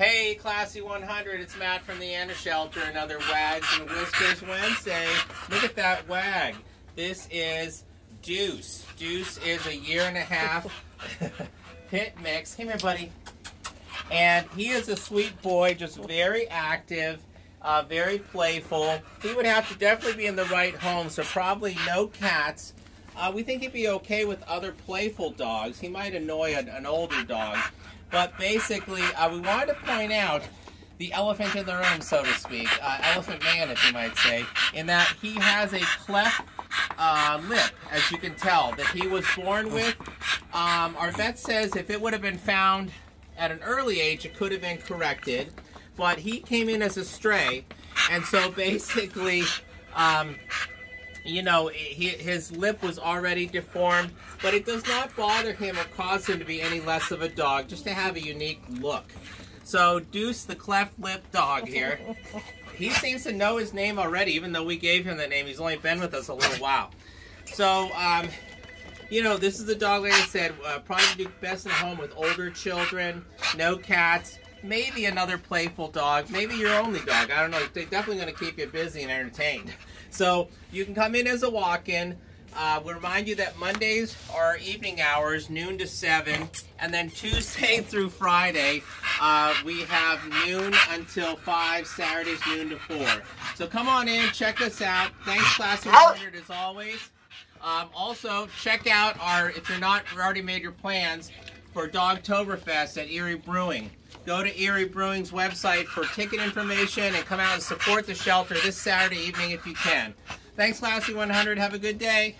Hey, Classy 100, it's Matt from the Anna Shelter, another Wags and Whiskers Wednesday. Look at that wag. This is Deuce. Deuce is a year and a half pit mix. Come here, buddy. And he is a sweet boy, just very active, uh, very playful. He would have to definitely be in the right home, so probably no cats. Uh, we think he'd be okay with other playful dogs. He might annoy an, an older dog. But basically, uh, we wanted to point out the elephant in the room, so to speak, uh, elephant man, if you might say, in that he has a cleft uh, lip, as you can tell, that he was born with. Um, our vet says if it would have been found at an early age, it could have been corrected. But he came in as a stray, and so basically, um, you know, his lip was already deformed, but it does not bother him or cause him to be any less of a dog, just to have a unique look. So Deuce, the cleft lip dog here, he seems to know his name already, even though we gave him the name. He's only been with us a little while. So, um, you know, this is the dog, like I said, uh, probably do best at home with older children, no cats, maybe another playful dog, maybe your only dog. I don't know. They're definitely going to keep you busy and entertained. So you can come in as a walk-in. Uh, we remind you that Mondays are evening hours, noon to 7, and then Tuesday through Friday, uh, we have noon until 5, Saturdays noon to 4. So come on in, check us out. Thanks, Classy 100, as always. Um, also, check out our, if you're not already made your plans, for Dogtoberfest at Erie Brewing. Go to Erie Brewing's website for ticket information and come out and support the shelter this Saturday evening if you can. Thanks, Classy 100. Have a good day.